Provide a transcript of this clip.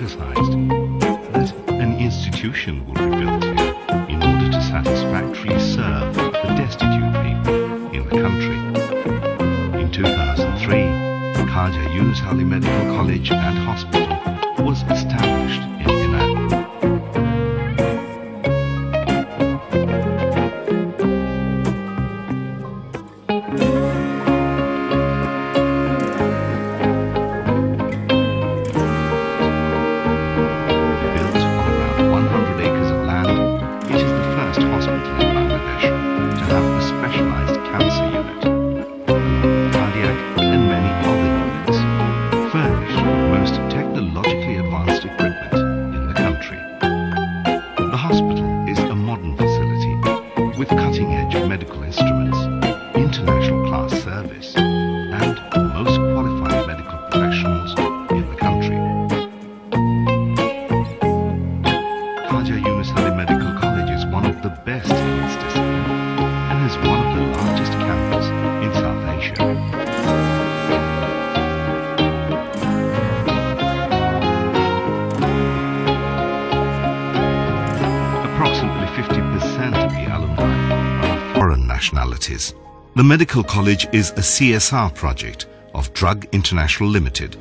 emphasized that an institution will be built here in order to satisfactorily serve the destitute people in the country. In 2003, Khwaja Yunus Ali Medical College and Hospital was established activities. The Medical College is a CSR project of Drug International Limited,